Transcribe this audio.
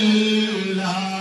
Alhamdulillah.